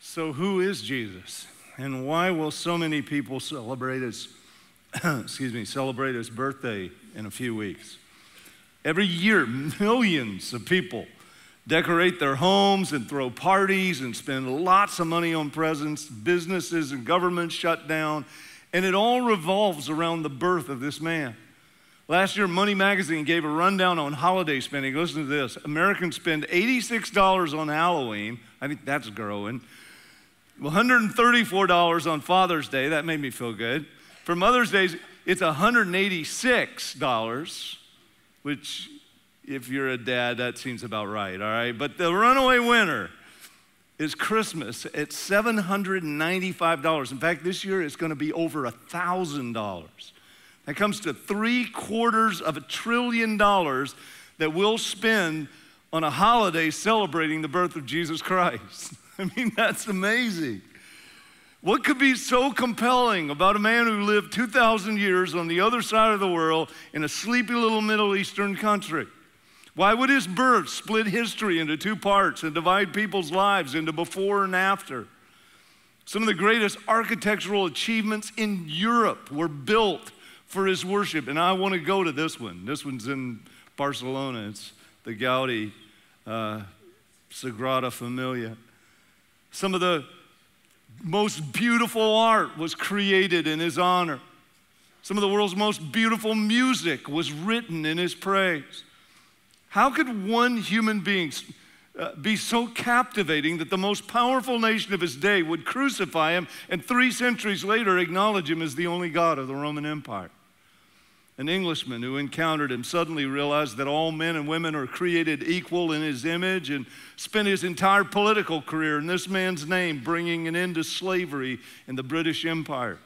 So, who is Jesus? And why will so many people celebrate his, excuse me, celebrate his birthday in a few weeks? Every year, millions of people decorate their homes and throw parties and spend lots of money on presents. Businesses and governments shut down, and it all revolves around the birth of this man. Last year, Money Magazine gave a rundown on holiday spending. Listen to this Americans spend $86 on Halloween. I think that's growing. $134 on Father's Day. That made me feel good. For Mother's Day, it's $186, which, if you're a dad, that seems about right, all right? But the runaway winner is Christmas at $795. In fact, this year it's going to be over $1,000. That comes to three quarters of a trillion dollars that we'll spend on a holiday celebrating the birth of Jesus Christ. I mean, that's amazing. What could be so compelling about a man who lived 2,000 years on the other side of the world in a sleepy little Middle Eastern country? Why would his birth split history into two parts and divide people's lives into before and after? Some of the greatest architectural achievements in Europe were built for his worship. And I want to go to this one. This one's in Barcelona. It's the Gaudi uh, Sagrada Familia. Some of the most beautiful art was created in his honor. Some of the world's most beautiful music was written in his praise. How could one human being uh, be so captivating that the most powerful nation of his day would crucify him and three centuries later acknowledge him as the only God of the Roman Empire? An Englishman who encountered him suddenly realized that all men and women are created equal in his image and spent his entire political career in this man's name, bringing an end to slavery in the British Empire.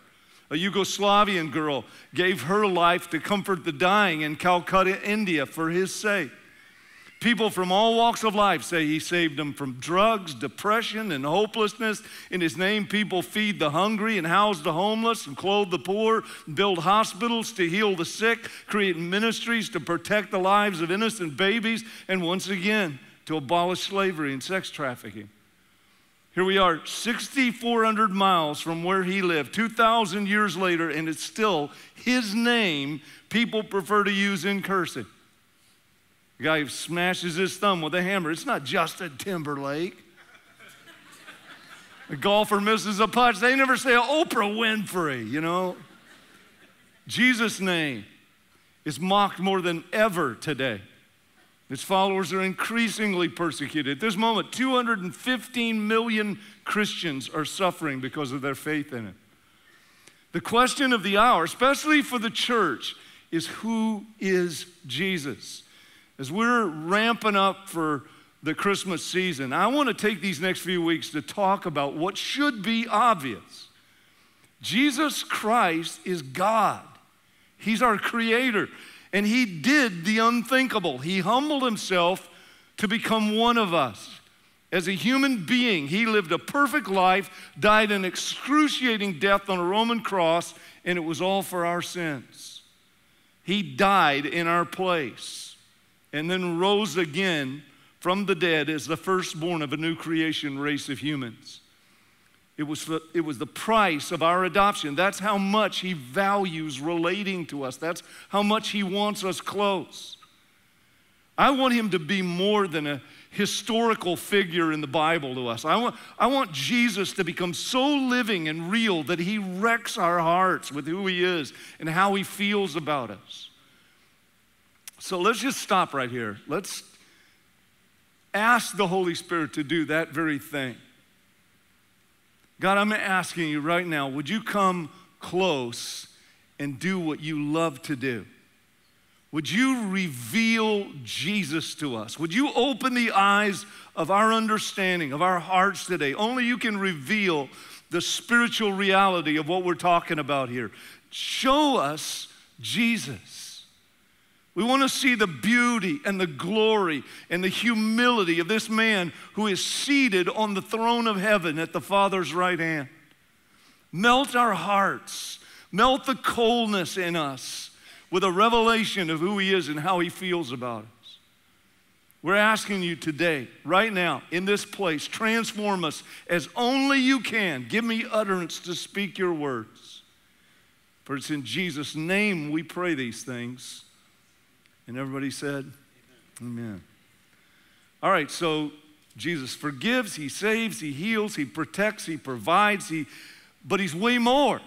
A Yugoslavian girl gave her life to comfort the dying in Calcutta, India, for his sake. People from all walks of life say he saved them from drugs, depression, and hopelessness. In his name, people feed the hungry and house the homeless and clothe the poor, build hospitals to heal the sick, create ministries to protect the lives of innocent babies, and once again, to abolish slavery and sex trafficking. Here we are, 6,400 miles from where he lived, 2,000 years later, and it's still his name people prefer to use in cursing. The guy who smashes his thumb with a hammer. It's not just Justin Timberlake. a golfer misses a putt. They never say Oprah Winfrey, you know. Jesus' name is mocked more than ever today. His followers are increasingly persecuted. At this moment, 215 million Christians are suffering because of their faith in it. The question of the hour, especially for the church, is who is Jesus? As we're ramping up for the Christmas season, I want to take these next few weeks to talk about what should be obvious. Jesus Christ is God, He's our Creator, and He did the unthinkable. He humbled Himself to become one of us. As a human being, He lived a perfect life, died an excruciating death on a Roman cross, and it was all for our sins. He died in our place and then rose again from the dead as the firstborn of a new creation race of humans. It was, the, it was the price of our adoption. That's how much He values relating to us. That's how much He wants us close. I want Him to be more than a historical figure in the Bible to us. I want, I want Jesus to become so living and real that He wrecks our hearts with who He is and how He feels about us. So let's just stop right here. Let's ask the Holy Spirit to do that very thing. God, I'm asking you right now, would you come close and do what you love to do? Would you reveal Jesus to us? Would you open the eyes of our understanding, of our hearts today? Only you can reveal the spiritual reality of what we're talking about here. Show us Jesus. We want to see the beauty and the glory and the humility of this man who is seated on the throne of heaven at the Father's right hand. Melt our hearts, melt the coldness in us with a revelation of who he is and how he feels about us. We're asking you today, right now, in this place, transform us as only you can. Give me utterance to speak your words. For it's in Jesus' name we pray these things. And everybody said, Amen. Amen. All right, so Jesus forgives, He saves, He heals, He protects, He provides, He, but He's way more.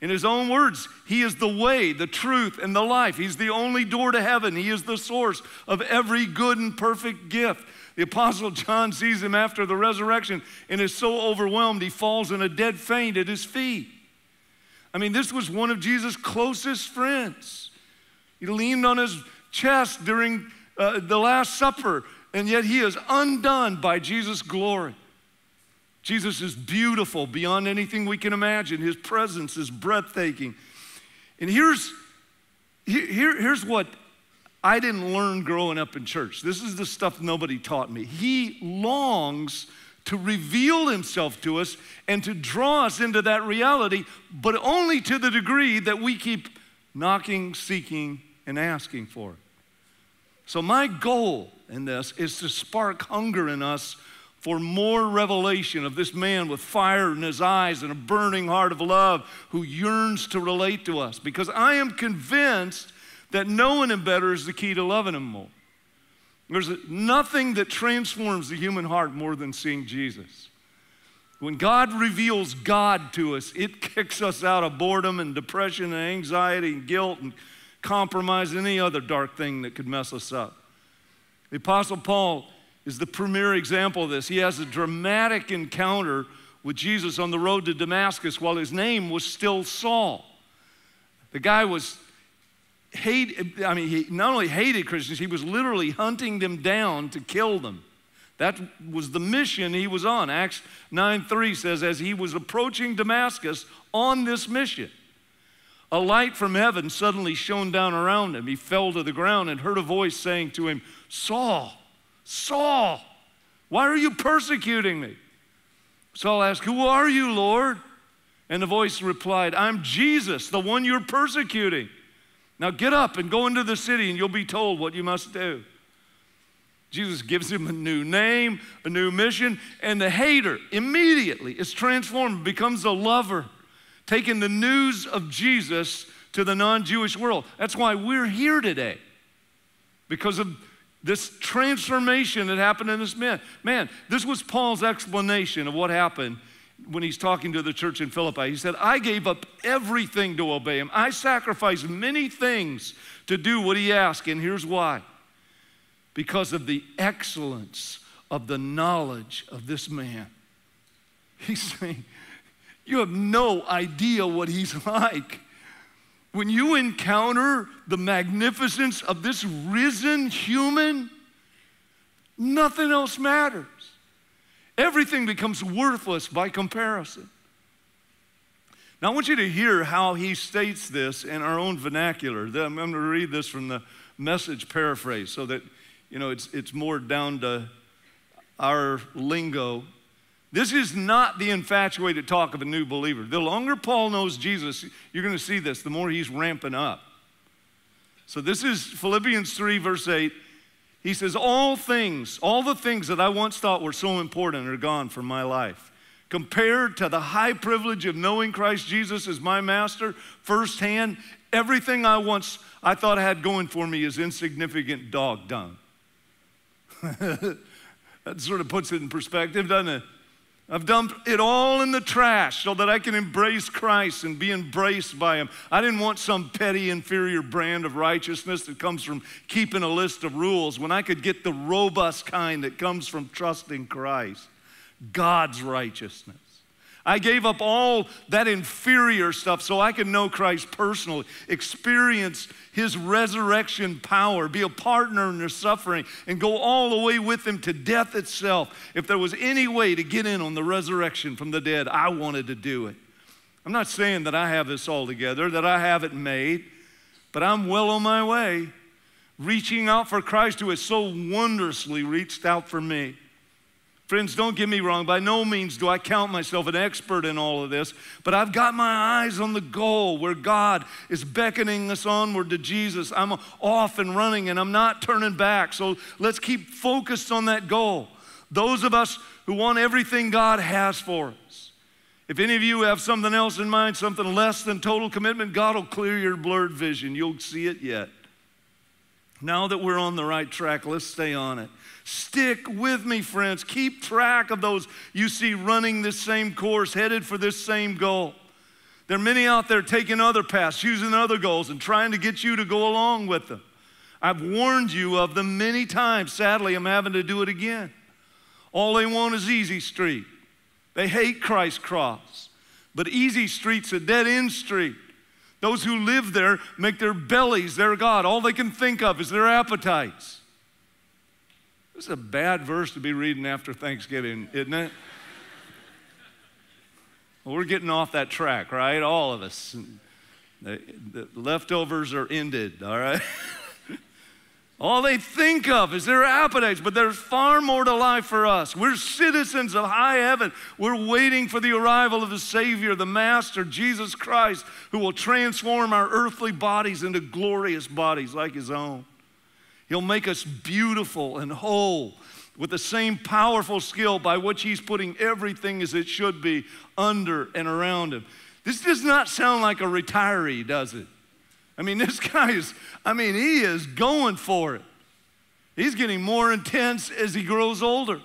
In his own words, he is the way, the truth, and the life. He's the only door to heaven. He is the source of every good and perfect gift. The Apostle John sees him after the resurrection and is so overwhelmed he falls in a dead faint at his feet. I mean, this was one of Jesus' closest friends. He leaned on his chest during uh, the Last Supper, and yet he is undone by Jesus' glory. Jesus is beautiful beyond anything we can imagine. His presence is breathtaking. And here's, here, here's what I didn't learn growing up in church. This is the stuff nobody taught me. He longs to reveal himself to us and to draw us into that reality, but only to the degree that we keep knocking, seeking, and asking for it. So, my goal in this is to spark hunger in us for more revelation of this man with fire in his eyes and a burning heart of love who yearns to relate to us. Because I am convinced that knowing him better is the key to loving him more. There's nothing that transforms the human heart more than seeing Jesus. When God reveals God to us, it kicks us out of boredom and depression and anxiety and guilt and compromise any other dark thing that could mess us up. The Apostle Paul is the premier example of this. He has a dramatic encounter with Jesus on the road to Damascus while his name was still Saul. The guy was hate I mean he not only hated Christians, he was literally hunting them down to kill them. That was the mission he was on. Acts 9:3 says as he was approaching Damascus on this mission, a light from heaven suddenly shone down around him. He fell to the ground and heard a voice saying to him, "Saul, Saul, why are you persecuting me? Saul asked, Who are you, Lord? And the voice replied, I'm Jesus, the one you're persecuting. Now get up and go into the city, and you'll be told what you must do. Jesus gives him a new name, a new mission, and the hater immediately is transformed, becomes a lover, taking the news of Jesus to the non Jewish world. That's why we're here today, because of this transformation that happened in this man. Man, this was Paul's explanation of what happened when he's talking to the church in Philippi. He said, I gave up everything to obey him. I sacrificed many things to do what he asked, and here's why because of the excellence of the knowledge of this man. He's saying, You have no idea what he's like. When you encounter the magnificence of this risen human, nothing else matters. Everything becomes worthless by comparison. Now, I want you to hear how he states this in our own vernacular. I'm going to read this from the message paraphrase so that, you know, it's, it's more down to our lingo this is not the infatuated talk of a new believer. The longer Paul knows Jesus, you're going to see this, the more he's ramping up. So, this is Philippians 3, verse 8. He says, All things, all the things that I once thought were so important are gone from my life. Compared to the high privilege of knowing Christ Jesus as my master firsthand, everything I once I thought I had going for me is insignificant dog dung. that sort of puts it in perspective, doesn't it? I've dumped it all in the trash so that I can embrace Christ and be embraced by Him. I didn't want some petty, inferior brand of righteousness that comes from keeping a list of rules when I could get the robust kind that comes from trusting Christ, God's righteousness. I gave up all that inferior stuff so I could know Christ personally, experience his resurrection power, be a partner in their suffering, and go all the way with him to death itself. If there was any way to get in on the resurrection from the dead, I wanted to do it. I'm not saying that I have this all together, that I have it made, but I'm well on my way, reaching out for Christ who has so wondrously reached out for me. Friends, don't get me wrong. By no means do I count myself an expert in all of this, but I've got my eyes on the goal where God is beckoning us onward to Jesus. I'm off and running and I'm not turning back. So let's keep focused on that goal. Those of us who want everything God has for us. If any of you have something else in mind, something less than total commitment, God will clear your blurred vision. You'll see it yet. Now that we're on the right track, let's stay on it. Stick with me, friends. Keep track of those you see running this same course, headed for this same goal. There are many out there taking other paths, choosing other goals, and trying to get you to go along with them. I've warned you of them many times. Sadly, I'm having to do it again. All they want is easy street. They hate Christ's cross. But easy street's a dead end street. Those who live there make their bellies their God. All they can think of is their appetites. This is a bad verse to be reading after Thanksgiving, isn't it? well, we're getting off that track, right? All of us. The, the leftovers are ended, all right? All they think of is their appetites, but there's far more to life for us. We're citizens of high heaven. We're waiting for the arrival of the Savior, the Master, Jesus Christ, who will transform our earthly bodies into glorious bodies like His own. He'll make us beautiful and whole with the same powerful skill by which He's putting everything as it should be under and around Him. This does not sound like a retiree, does it? I mean, this guy is, I mean, he is going for it. He's getting more intense as he grows older.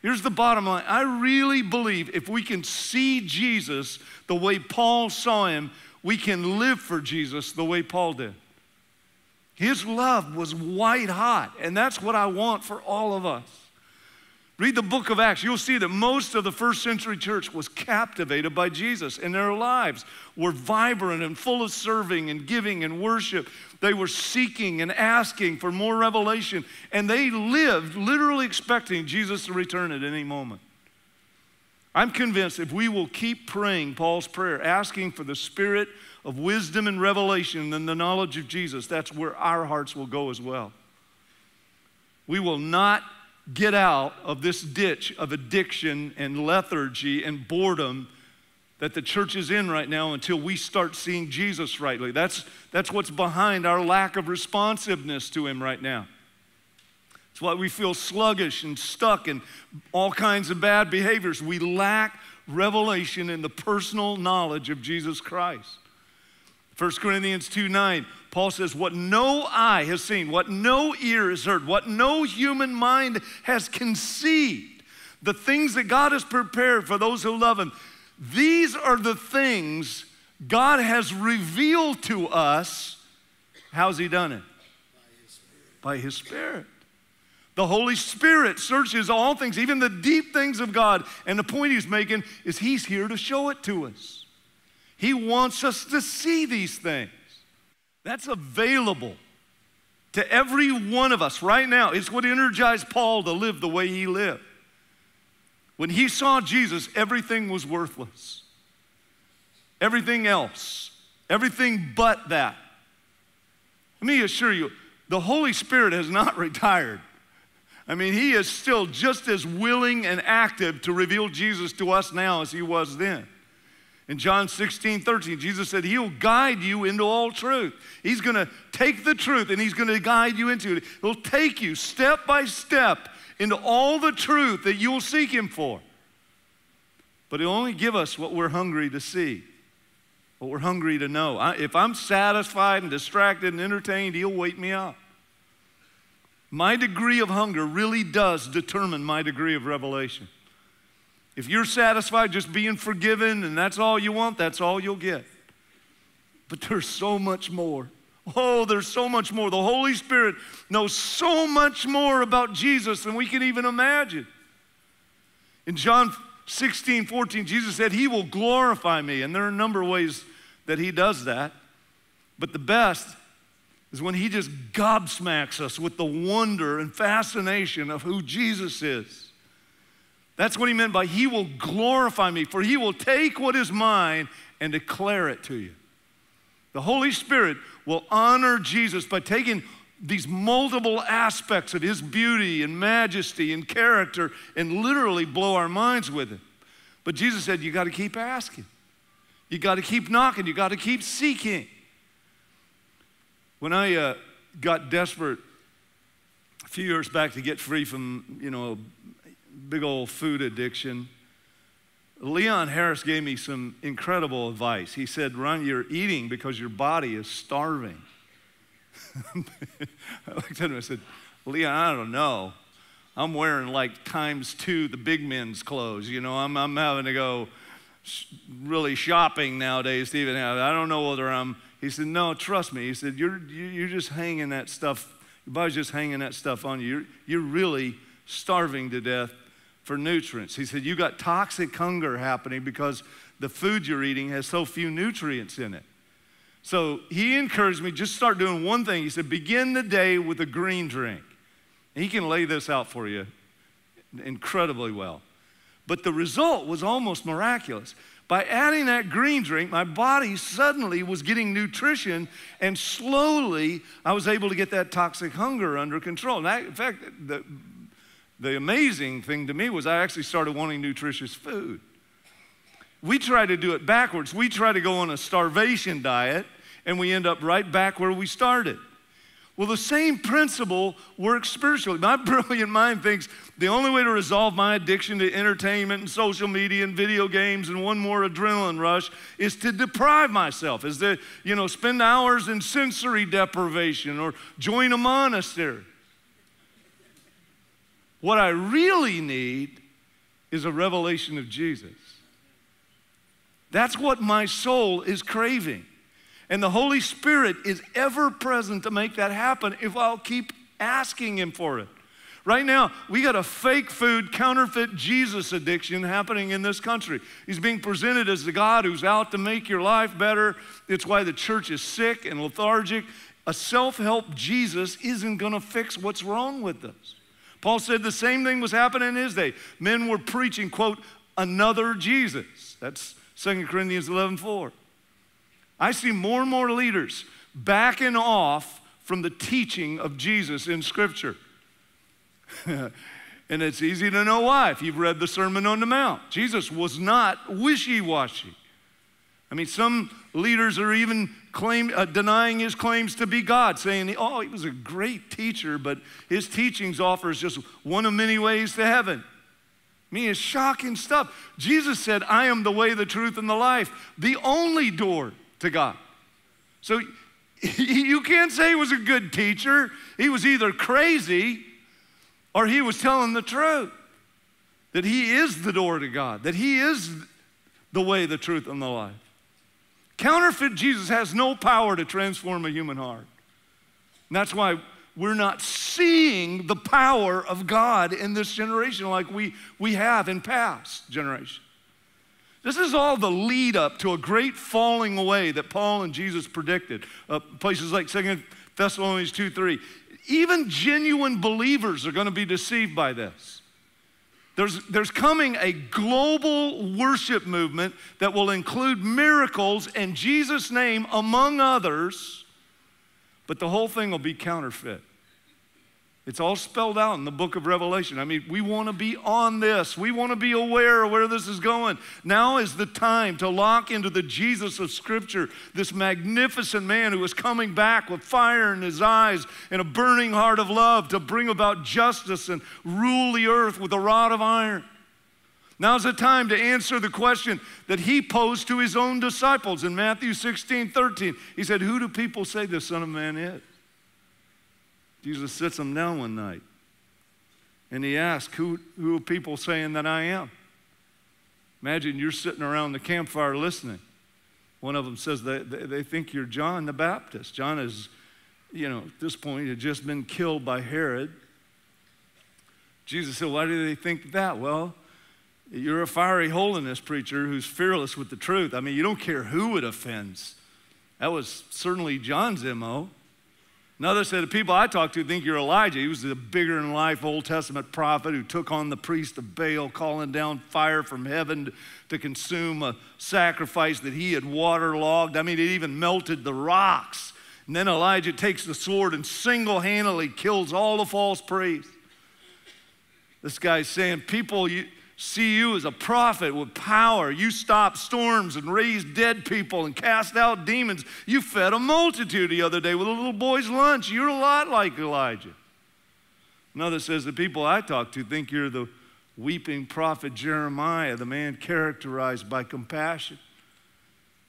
Here's the bottom line I really believe if we can see Jesus the way Paul saw him, we can live for Jesus the way Paul did. His love was white hot, and that's what I want for all of us. Read the book of Acts. You'll see that most of the first century church was captivated by Jesus, and their lives were vibrant and full of serving and giving and worship. They were seeking and asking for more revelation, and they lived literally expecting Jesus to return at any moment. I'm convinced if we will keep praying Paul's prayer, asking for the Spirit of wisdom and revelation and the knowledge of Jesus, that's where our hearts will go as well. We will not get out of this ditch of addiction and lethargy and boredom that the church is in right now until we start seeing Jesus rightly. That's, that's what's behind our lack of responsiveness to Him right now. It's why we feel sluggish and stuck in all kinds of bad behaviors. We lack revelation in the personal knowledge of Jesus Christ. 1 Corinthians 2 9, Paul says, What no eye has seen, what no ear has heard, what no human mind has conceived, the things that God has prepared for those who love Him, these are the things God has revealed to us. How's He done it? By His Spirit. The Holy Spirit searches all things, even the deep things of God. And the point He's making is He's here to show it to us. He wants us to see these things. That's available to every one of us right now. It's what energized Paul to live the way he lived. When he saw Jesus, everything was worthless. Everything else, everything but that. Let me assure you, the Holy Spirit has not retired. I mean, he is still just as willing and active to reveal Jesus to us now as he was then. In John 16, 13, Jesus said, He'll guide you into all truth. He's going to take the truth and He's going to guide you into it. He'll take you step by step into all the truth that you'll seek Him for. But He'll only give us what we're hungry to see, what we're hungry to know. I, if I'm satisfied and distracted and entertained, He'll wake me up. My degree of hunger really does determine my degree of revelation. If you're satisfied just being forgiven and that's all you want, that's all you'll get. But there's so much more. Oh, there's so much more. The Holy Spirit knows so much more about Jesus than we can even imagine. In John 16, 14, Jesus said, He will glorify me. And there are a number of ways that He does that. But the best is when He just gobsmacks us with the wonder and fascination of who Jesus is. That's what he meant by he will glorify me, for he will take what is mine and declare it to you. The Holy Spirit will honor Jesus by taking these multiple aspects of his beauty and majesty and character and literally blow our minds with it. But Jesus said, You got to keep asking. You got to keep knocking. You got to keep seeking. When I uh, got desperate a few years back to get free from, you know, big old food addiction, Leon Harris gave me some incredible advice. He said, Ron, you're eating because your body is starving. I looked at him and I said, Leon, I don't know. I'm wearing like times two the big men's clothes. You know, I'm, I'm having to go really shopping nowadays to even have. I don't know whether I'm. He said, No, trust me. He said, You're, you're just hanging that stuff. Your body's just hanging that stuff on you. You're, you're really starving to death for nutrients. He said, You got toxic hunger happening because the food you're eating has so few nutrients in it. So he encouraged me just start doing one thing. He said, Begin the day with a green drink. he can lay this out for you incredibly well. But the result was almost miraculous. By adding that green drink, my body suddenly was getting nutrition, and slowly I was able to get that toxic hunger under control. In fact, the, the amazing thing to me was I actually started wanting nutritious food. We try to do it backwards. We try to go on a starvation diet, and we end up right back where we started. Well, the same principle works spiritually. My brilliant mind thinks the only way to resolve my addiction to entertainment and social media and video games and one more adrenaline rush is to deprive myself, is to, you know, spend hours in sensory deprivation or join a monastery. What I really need is a revelation of Jesus. That's what my soul is craving. And the Holy Spirit is ever present to make that happen if I'll keep asking Him for it. Right now, we got a fake food, counterfeit Jesus addiction happening in this country. He's being presented as the God who's out to make your life better. It's why the church is sick and lethargic. A self help Jesus isn't going to fix what's wrong with us. Paul said the same thing was happening in his day. Men were preaching, quote, another Jesus. That's 2 Corinthians 11 4. I see more and more leaders backing off from the teaching of Jesus in Scripture. and it's easy to know why if you've read the Sermon on the Mount. Jesus was not wishy washy. I mean, some leaders are even claim, uh, denying his claims to be God, saying, oh, he was a great teacher, but his teachings offers just one of many ways to heaven. I mean, it's shocking stuff. Jesus said, I am the way, the truth, and the life, the only door to God. So you can't say he was a good teacher. He was either crazy or he was telling the truth that he is the door to God, that he is the way, the truth, and the life. Counterfeit Jesus has no power to transform a human heart. And that's why we're not seeing the power of God in this generation like we, we have in past generations. This is all the lead up to a great falling away that Paul and Jesus predicted. Uh, places like Second Thessalonians 2 3. Even genuine believers are going to be deceived by this. There's, there's coming a global worship movement that will include miracles and Jesus' name among others, but the whole thing will be counterfeit. It's all spelled out in the book of Revelation. I mean, we want to be on this. We want to be aware of where this is going. Now is the time to lock into the Jesus of Scripture, this magnificent man who is coming back with fire in his eyes and a burning heart of love to bring about justice and rule the earth with a rod of iron. Now's the time to answer the question that he posed to his own disciples in Matthew 16 13. He said, Who do people say the Son of Man is? Jesus sits them down one night and he asks, Who, who are people saying that I am? Imagine you're sitting around the campfire listening. One of them says they, they, they think you're John the Baptist. John is, you know, at this point had just been killed by Herod. Jesus said, Why do they think that? Well, you're a fiery holiness preacher who's fearless with the truth. I mean, you don't care who it offends. That was certainly John's MO. Another said, The people I talk to think you're Elijah. He was the bigger than life Old Testament prophet who took on the priest of Baal, calling down fire from heaven to consume a sacrifice that he had waterlogged. I mean, it even melted the rocks And then Elijah takes the sword and single handedly kills all the false priests. This guy's saying, People you, see you as a prophet with power. You stop storms and raise dead people and cast out demons. You fed a multitude the other day with a little boy's lunch. You're a lot like Elijah. Another says, The people I talk to think you're the weeping prophet Jeremiah, the man characterized by compassion.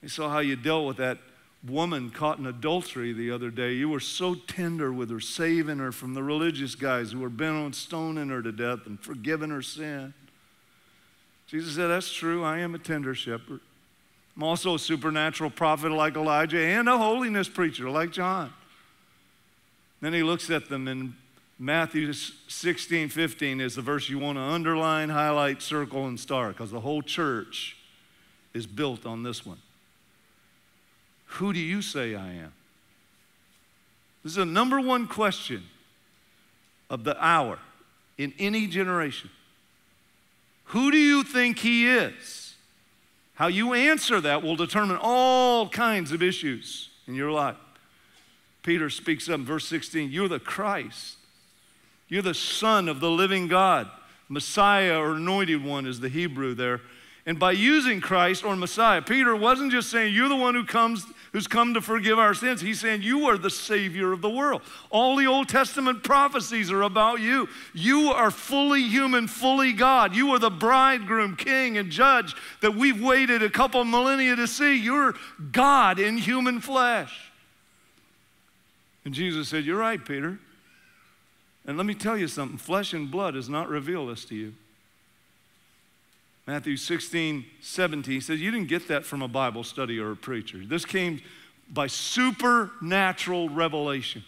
They saw how you dealt with that woman caught in adultery the other day. You were so tender with her, saving her from the religious guys who were bent on stoning her to death and forgiving her sin. Jesus said, That's true. I am a tender shepherd. I'm also a supernatural prophet like Elijah and a holiness preacher like John. Then he looks at them in Matthew 16, 15 is the verse you want to underline, highlight, circle, and star because the whole church is built on this one. Who do you say I am? This is a number one question of the hour in any generation. Who do you think he is? How you answer that will determine all kinds of issues in your life. Peter speaks up in verse 16 You're the Christ, you're the Son of the living God. Messiah or anointed one is the Hebrew there. And by using Christ or Messiah, Peter wasn't just saying, You're the one who comes, who's come to forgive our sins. He's saying, You are the Savior of the world. All the Old Testament prophecies are about you. You are fully human, fully God. You are the bridegroom, king, and judge that we've waited a couple millennia to see. You're God in human flesh. And Jesus said, You're right, Peter. And let me tell you something flesh and blood has not revealed this to you. Matthew 16, 17 he says, You didn't get that from a Bible study or a preacher. This came by supernatural revelation.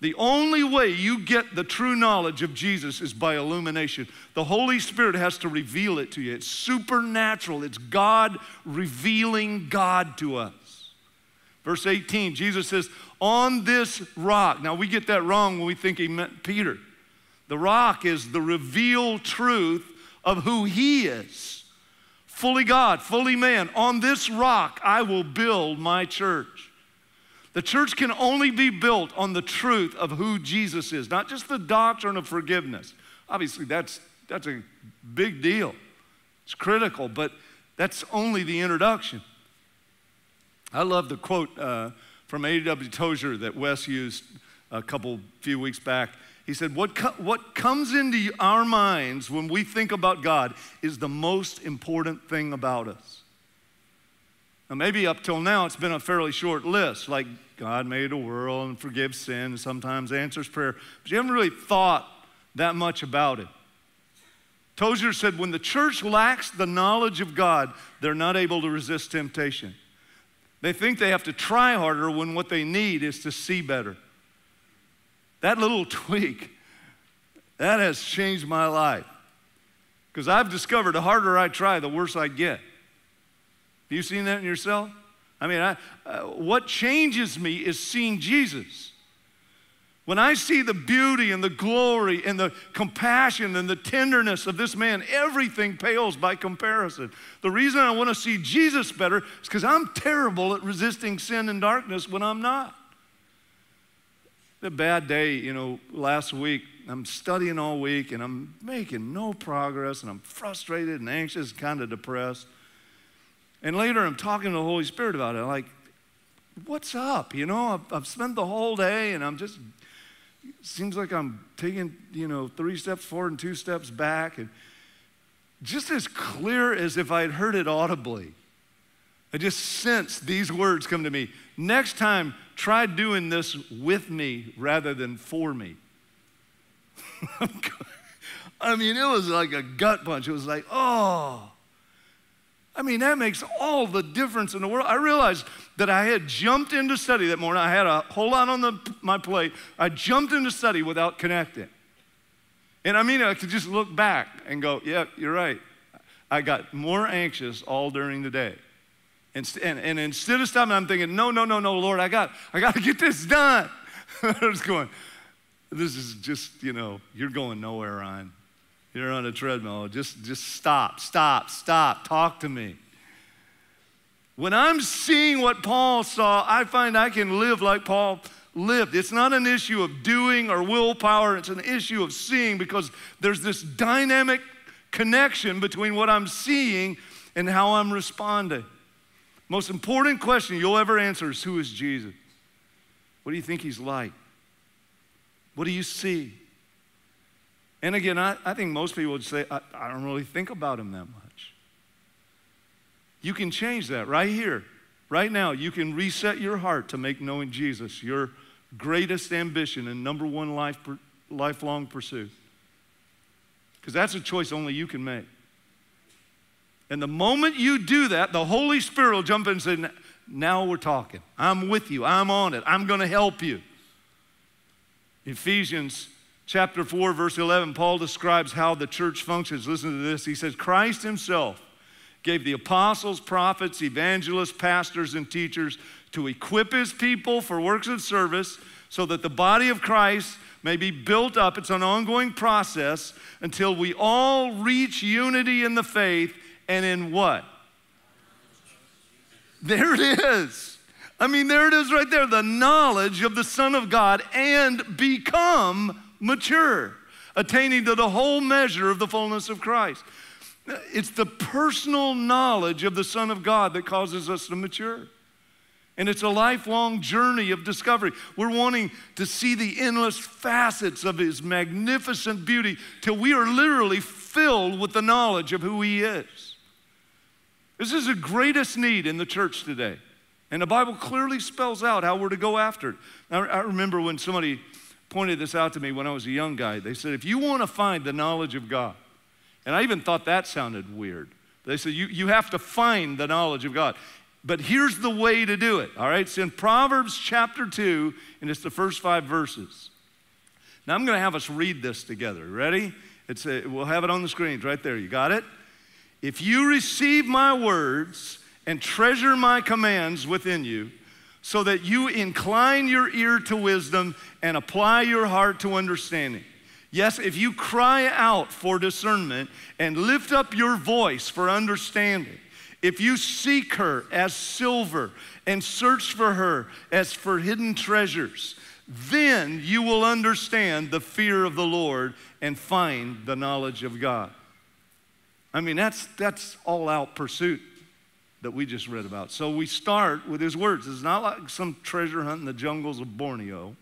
The only way you get the true knowledge of Jesus is by illumination. The Holy Spirit has to reveal it to you. It's supernatural, it's God revealing God to us. Verse 18, Jesus says, On this rock. Now we get that wrong when we think he meant Peter. The rock is the revealed truth of who He is. Fully God, fully man. On this rock I will build my church. The church can only be built on the truth of who Jesus is, not just the doctrine of forgiveness. Obviously, that's, that's a big deal. It's critical, but that's only the introduction. I love the quote uh, from A.W. Tozer that Wes used a couple few weeks back. He said, what, co- what comes into our minds when we think about God is the most important thing about us. Now, maybe up till now it's been a fairly short list, like God made a world and forgives sin and sometimes answers prayer, but you haven't really thought that much about it. Tozer said, when the church lacks the knowledge of God, they're not able to resist temptation. They think they have to try harder when what they need is to see better. That little tweak, that has changed my life. Because I've discovered the harder I try, the worse I get. Have you seen that in yourself? I mean, I, uh, what changes me is seeing Jesus. When I see the beauty and the glory and the compassion and the tenderness of this man, everything pales by comparison. The reason I want to see Jesus better is because I'm terrible at resisting sin and darkness when I'm not a bad day, you know, last week. I'm studying all week and I'm making no progress and I'm frustrated and anxious, kind of depressed. And later I'm talking to the Holy Spirit about it. Like, what's up? You know, I've, I've spent the whole day and I'm just, seems like I'm taking, you know, three steps forward and two steps back. And just as clear as if I'd heard it audibly. I just sensed these words come to me. Next time, try doing this with me rather than for me. I mean, it was like a gut punch. It was like, oh. I mean, that makes all the difference in the world. I realized that I had jumped into study that morning. I had a whole lot on the, my plate. I jumped into study without connecting. And I mean, I could just look back and go, yeah, you're right. I got more anxious all during the day. And, and, instead of stopping, I'm thinking, no, no, no, no, Lord, I got, I got to get this done. I was going, this is just, you know, you're going nowhere, Ryan. You're on a treadmill. Just, just stop, stop, stop. Talk to me. When I'm seeing what Paul saw, I find I can live like Paul lived. It's not an issue of doing or willpower, it's an issue of seeing because there's this dynamic connection between what I'm seeing and how I'm responding. Most important question you'll ever answer is Who is Jesus? What do you think he's like? What do you see? And again, I, I think most people would say, I, I don't really think about him that much. You can change that right here, right now. You can reset your heart to make knowing Jesus your greatest ambition and number one life, lifelong pursuit. Because that's a choice only you can make. And the moment you do that, the Holy Spirit will jump in and say, Now we're talking. I'm with you. I'm on it. I'm going to help you. Ephesians chapter 4, verse 11, Paul describes how the church functions. Listen to this. He says, Christ himself gave the apostles, prophets, evangelists, pastors, and teachers to equip his people for works of service so that the body of Christ may be built up. It's an ongoing process until we all reach unity in the faith and in what? There it is. I mean, there it is right there the knowledge of the Son of God and become mature, attaining to the whole measure of the fullness of Christ. It's the personal knowledge of the Son of God that causes us to mature. And it's a lifelong journey of discovery. We're wanting to see the endless facets of His magnificent beauty till we are literally filled with the knowledge of who He is. This is the greatest need in the church today. And the Bible clearly spells out how we're to go after it. I remember when somebody pointed this out to me when I was a young guy. They said, if you want to find the knowledge of God, and I even thought that sounded weird. They said, you, you have to find the knowledge of God. But here's the way to do it, all right? It's in Proverbs chapter 2, and it's the first five verses. Now I'm going to have us read this together. Ready? It's a, we'll have it on the screens right there. You got it? If you receive my words and treasure my commands within you, so that you incline your ear to wisdom and apply your heart to understanding. Yes, if you cry out for discernment and lift up your voice for understanding, if you seek her as silver and search for her as for hidden treasures, then you will understand the fear of the Lord and find the knowledge of God. I mean, that's, that's all out pursuit that we just read about. So we start with his words. It's not like some treasure hunt in the jungles of Borneo.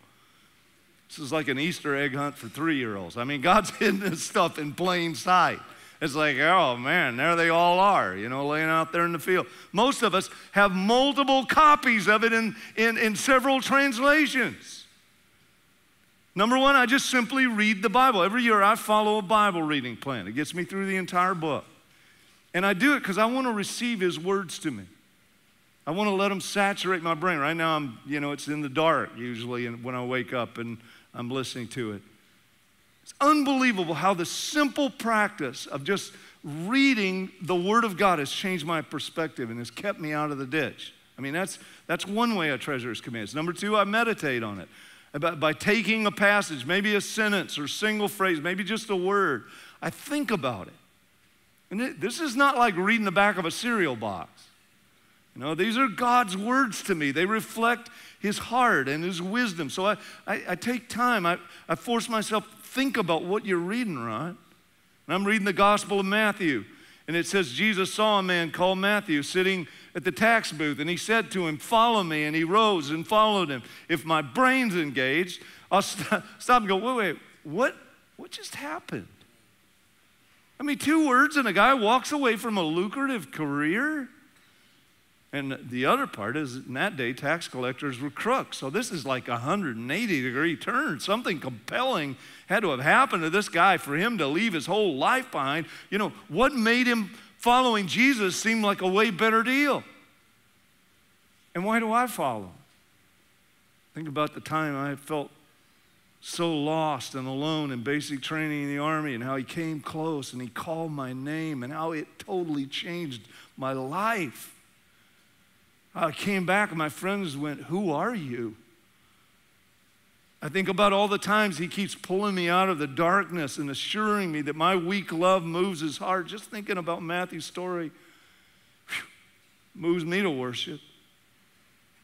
This is like an Easter egg hunt for three year olds. I mean, God's hidden this stuff in plain sight. It's like, oh man, there they all are, you know, laying out there in the field. Most of us have multiple copies of it in, in, in several translations. Number one, I just simply read the Bible. Every year I follow a Bible reading plan. It gets me through the entire book. And I do it because I want to receive His words to me. I want to let them saturate my brain. Right now, I'm, you know, it's in the dark usually and when I wake up and I'm listening to it. It's unbelievable how the simple practice of just reading the Word of God has changed my perspective and has kept me out of the ditch. I mean, that's, that's one way I treasure His commands. Number two, I meditate on it. By, by taking a passage, maybe a sentence or single phrase, maybe just a word, I think about it. And this is not like reading the back of a cereal box. You know, these are God's words to me. They reflect His heart and His wisdom. So I, I, I take time. I, I force myself to think about what you're reading, right? And I'm reading the Gospel of Matthew. And it says Jesus saw a man called Matthew sitting at the tax booth, and he said to him, Follow me. And he rose and followed him. If my brain's engaged, I'll st- stop and go, Wait, wait, what, what just happened? I mean, two words and a guy walks away from a lucrative career. And the other part is, in that day, tax collectors were crooks. So this is like a 180 degree turn. Something compelling had to have happened to this guy for him to leave his whole life behind. You know, what made him following Jesus seemed like a way better deal? And why do I follow? Think about the time I felt so lost and alone in basic training in the Army, and how he came close and he called my name, and how it totally changed my life. I came back, and my friends went, Who are you? I think about all the times he keeps pulling me out of the darkness and assuring me that my weak love moves his heart. Just thinking about Matthew's story. Whew. moves me to worship.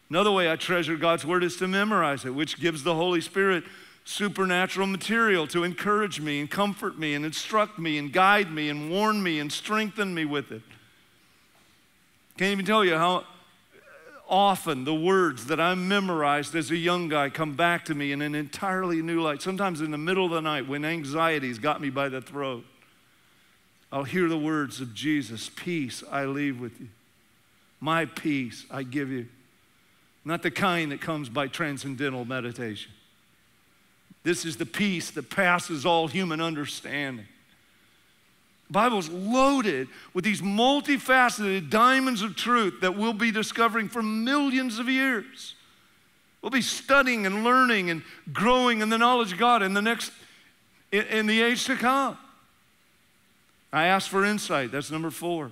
Another way I treasure God's word is to memorize it, which gives the Holy Spirit supernatural material to encourage me and comfort me and instruct me and guide me and warn me and strengthen me with it. Can't even tell you how often the words that I memorized as a young guy come back to me in an entirely new light. Sometimes in the middle of the night when anxiety's got me by the throat, I'll hear the words of Jesus Peace I leave with you. My peace I give you. Not the kind that comes by transcendental meditation. This is the peace that passes all human understanding. Bible's loaded with these multifaceted diamonds of truth that we'll be discovering for millions of years. We'll be studying and learning and growing in the knowledge of God in the next in, in the age to come. I ask for insight. That's number four.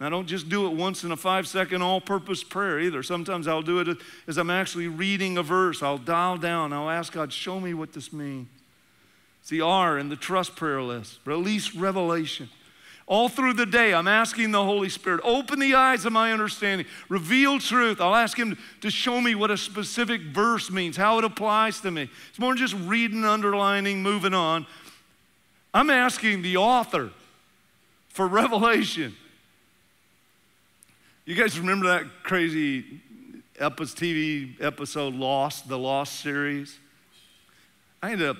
I don't just do it once in a five second all purpose prayer either. Sometimes I'll do it as I'm actually reading a verse. I'll dial down. I'll ask God, show me what this means. It's the R in the trust prayer list. Release revelation. All through the day, I'm asking the Holy Spirit, open the eyes of my understanding, reveal truth. I'll ask Him to show me what a specific verse means, how it applies to me. It's more than just reading, underlining, moving on. I'm asking the author for revelation. You guys remember that crazy TV episode Lost, the Lost series? I ended up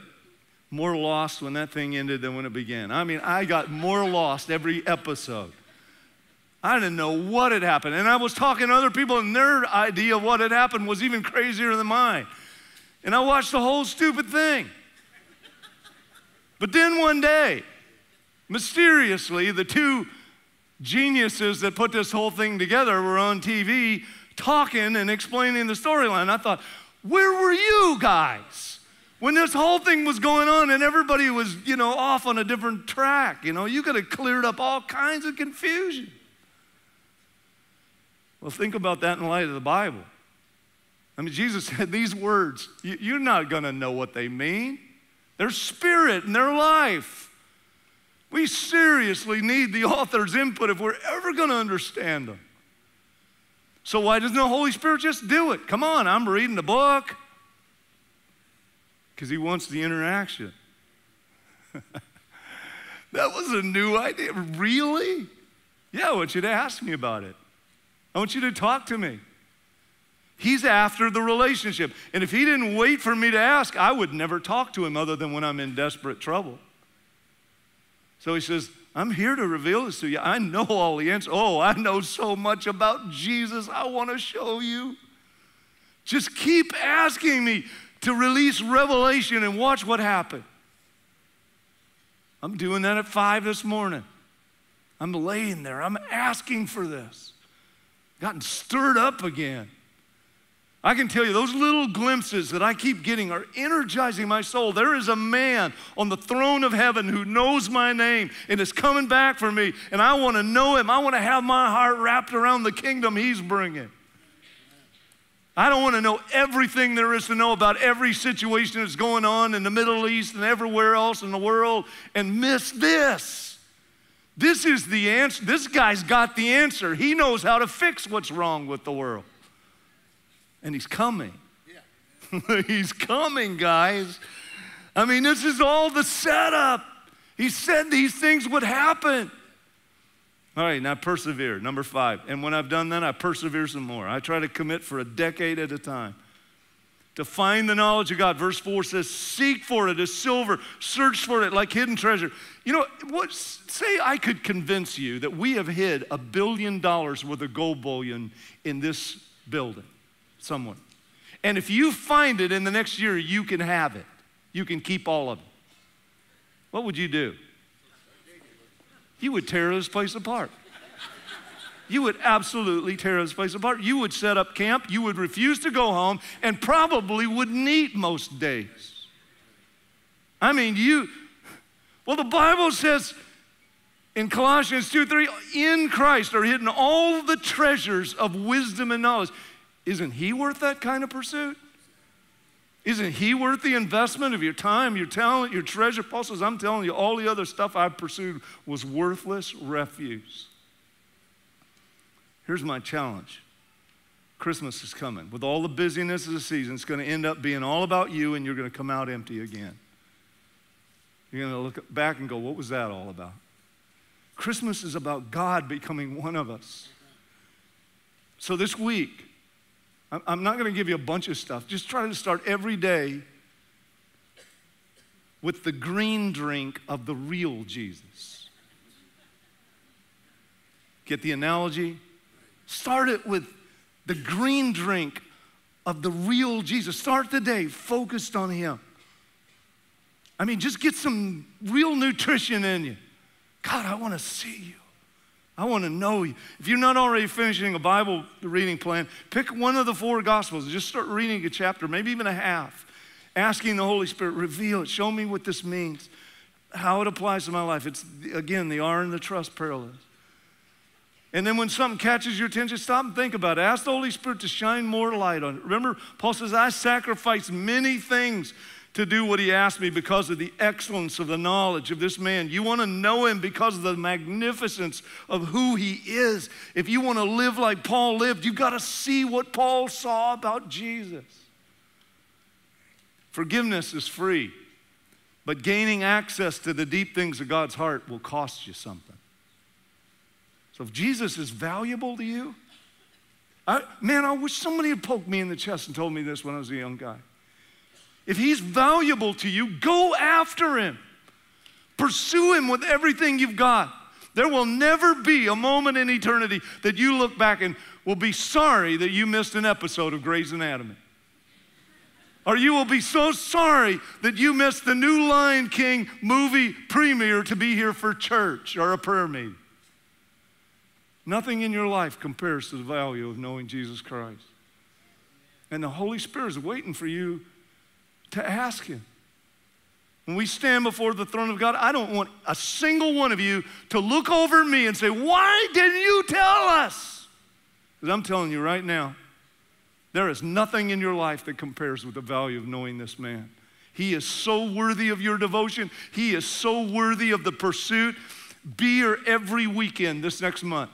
more lost when that thing ended than when it began. I mean, I got more lost every episode. I didn't know what had happened. And I was talking to other people, and their idea of what had happened was even crazier than mine. And I watched the whole stupid thing. But then one day, mysteriously, the two geniuses that put this whole thing together were on TV talking and explaining the storyline. I thought, where were you guys when this whole thing was going on and everybody was, you know, off on a different track? You know, you could have cleared up all kinds of confusion. Well, think about that in light of the Bible. I mean, Jesus said these words, you're not going to know what they mean. They're spirit and their life. We seriously need the author's input if we're ever going to understand them. So, why doesn't the Holy Spirit just do it? Come on, I'm reading the book. Because he wants the interaction. that was a new idea. Really? Yeah, I want you to ask me about it. I want you to talk to me. He's after the relationship. And if he didn't wait for me to ask, I would never talk to him other than when I'm in desperate trouble. So he says, I'm here to reveal this to you. I know all the answers. Oh, I know so much about Jesus. I want to show you. Just keep asking me to release revelation and watch what happened. I'm doing that at five this morning. I'm laying there. I'm asking for this. Gotten stirred up again. I can tell you, those little glimpses that I keep getting are energizing my soul. There is a man on the throne of heaven who knows my name and is coming back for me, and I want to know him. I want to have my heart wrapped around the kingdom he's bringing. I don't want to know everything there is to know about every situation that's going on in the Middle East and everywhere else in the world and miss this. This is the answer. This guy's got the answer. He knows how to fix what's wrong with the world and he's coming. Yeah. he's coming, guys. I mean, this is all the setup. He said these things would happen. All right, now persevere. Number five. And when I've done that, I persevere some more. I try to commit for a decade at a time. To find the knowledge of God. Verse 4 says, Seek for it as silver, search for it like hidden treasure. You know, what, say I could convince you that we have hid a billion dollars worth of gold bullion in this building someone. And if you find it in the next year, you can have it. You can keep all of it. What would you do? You would tear this place apart. You would absolutely tear this place apart. You would set up camp. You would refuse to go home and probably wouldn't eat most days. I mean, you, well, the Bible says in Colossians 2 3, in Christ are hidden all the treasures of wisdom and knowledge. Isn't he worth that kind of pursuit? Isn't he worth the investment of your time, your talent, your treasure? Paul says, I'm telling you, all the other stuff I pursued was worthless refuse. Here's my challenge Christmas is coming. With all the busyness of the season, it's going to end up being all about you, and you're going to come out empty again. You're going to look back and go, What was that all about? Christmas is about God becoming one of us. So this week, I'm not going to give you a bunch of stuff. Just try to start every day with the green drink of the real Jesus. Get the analogy? Start it with the green drink of the real Jesus. Start the day focused on Him. I mean, just get some real nutrition in you. God, I want to see you. I want to know you. If you're not already finishing a Bible reading plan, pick one of the four Gospels and just start reading a chapter, maybe even a half, asking the Holy Spirit, reveal it, show me what this means, how it applies to my life. It's, again, the R and the trust prayer list. And then when something catches your attention, stop and think about it. Ask the Holy Spirit to shine more light on it. Remember, Paul says, I sacrifice many things to do what he asked me because of the excellence of the knowledge of this man. You want to know him because of the magnificence of who he is. If you want to live like Paul lived, you've got to see what Paul saw about Jesus. Forgiveness is free, but gaining access to the deep things of God's heart will cost you something. So if Jesus is valuable to you, I, man, I wish somebody had poked me in the chest and told me this when I was a young guy. If he's valuable to you, go after him. Pursue him with everything you've got. There will never be a moment in eternity that you look back and will be sorry that you missed an episode of Grey's Anatomy. Or you will be so sorry that you missed the new Lion King movie premiere to be here for church or a prayer meeting. Nothing in your life compares to the value of knowing Jesus Christ. And the Holy Spirit is waiting for you to ask Him. When we stand before the throne of God, I don't want a single one of you to look over me and say, Why didn't you tell us? Because I'm telling you right now, there is nothing in your life that compares with the value of knowing this man. He is so worthy of your devotion, he is so worthy of the pursuit. Be here every weekend this next month.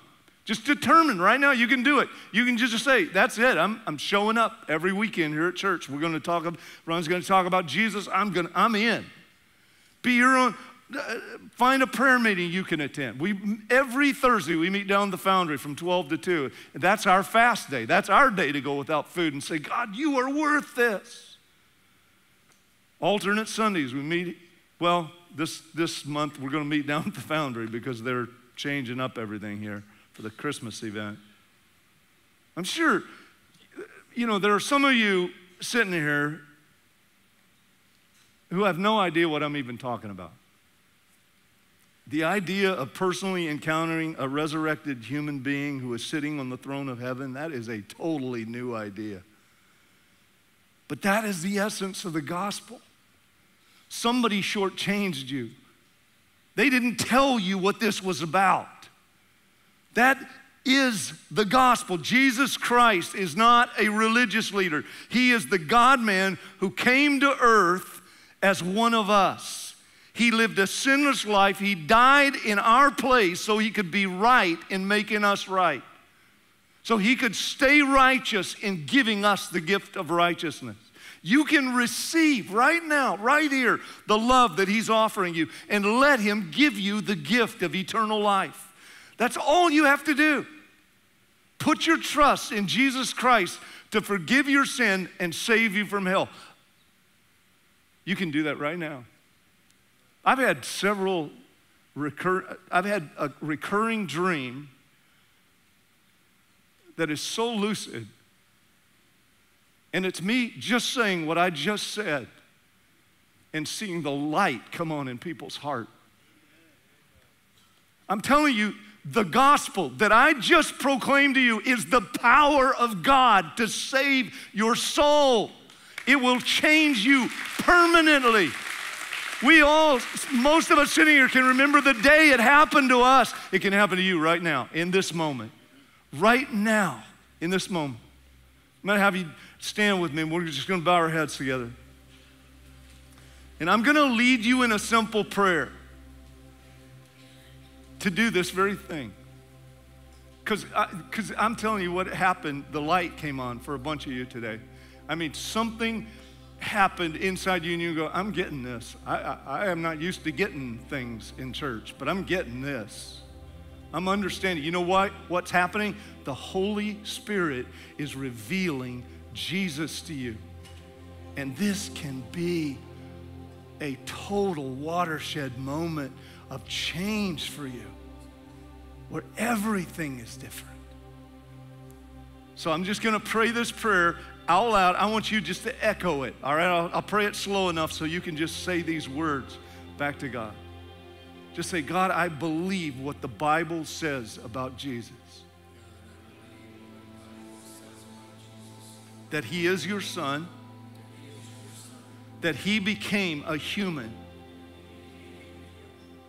Just determine right now, you can do it. You can just say, that's it. I'm, I'm showing up every weekend here at church. We're going to talk, Ron's going to talk about Jesus. I'm, going I'm in. Be your own, uh, find a prayer meeting you can attend. We, every Thursday, we meet down the foundry from 12 to 2. That's our fast day. That's our day to go without food and say, God, you are worth this. Alternate Sundays, we meet, well, this, this month we're going to meet down at the foundry because they're changing up everything here for the Christmas event. I'm sure, you know, there are some of you sitting here who have no idea what I'm even talking about. The idea of personally encountering a resurrected human being who is sitting on the throne of heaven, that is a totally new idea. But that is the essence of the gospel. Somebody shortchanged you. They didn't tell you what this was about. That is the gospel. Jesus Christ is not a religious leader, He is the God man who came to earth as one of us. He lived a sinless life. He died in our place so He could be right in making us right. So He could stay righteous in giving us the gift of righteousness. You can receive right now, right here, the love that He's offering you and let Him give you the gift of eternal life. That's all you have to do. Put your trust in Jesus Christ to forgive your sin and save you from hell. You can do that right now. I've had several recur I've had a recurring dream that is so lucid. And it's me just saying what I just said and seeing the light come on in people's heart. I'm telling you, the gospel that I just proclaimed to you is the power of God to save your soul. It will change you permanently. We all, most of us sitting here can remember the day it happened to us. It can happen to you right now, in this moment. Right now, in this moment. I'm gonna have you stand with me, and we're just gonna bow our heads together. And I'm gonna lead you in a simple prayer to do this very thing. because I'm telling you what happened, the light came on for a bunch of you today. I mean, something happened inside you and you go, I'm getting this. I, I, I am not used to getting things in church, but I'm getting this. I'm understanding. You know what? What's happening? The Holy Spirit is revealing Jesus to you. And this can be a total watershed moment of change for you where everything is different. So I'm just going to pray this prayer out loud. I want you just to echo it, all right? I'll, I'll pray it slow enough so you can just say these words back to God. Just say, God, I believe what the Bible says about Jesus. That he is your son, that he became a human,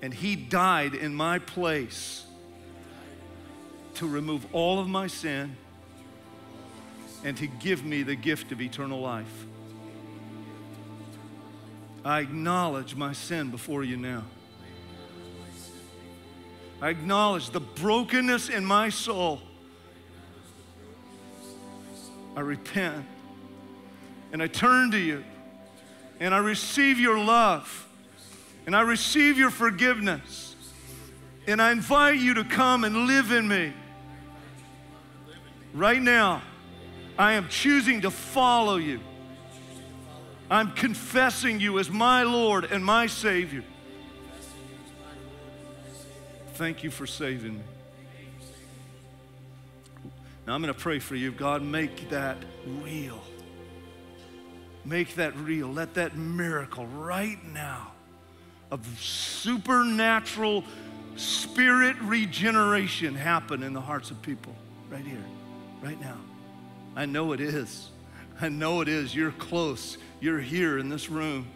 and he died in my place to remove all of my sin and to give me the gift of eternal life. I acknowledge my sin before you now. I acknowledge the brokenness in my soul. I repent and I turn to you and I receive your love and I receive your forgiveness and I invite you to come and live in me. Right now, I am choosing to follow you. I'm confessing you as my Lord and my Savior. Thank you for saving me. Now I'm going to pray for you. God, make that real. Make that real. Let that miracle right now of supernatural spirit regeneration happen in the hearts of people right here right now. I know it is. I know it is. You're close. You're here in this room.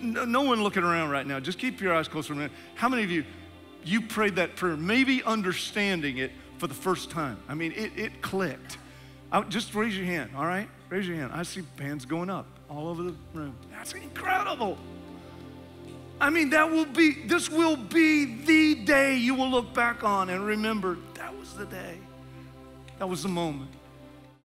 No, no one looking around right now. Just keep your eyes closed for a minute. How many of you, you prayed that prayer, maybe understanding it for the first time? I mean, it, it clicked. I, just raise your hand, all right? Raise your hand. I see hands going up all over the room. That's incredible. I mean, that will be, this will be the day you will look back on and remember that was the day. That was the moment.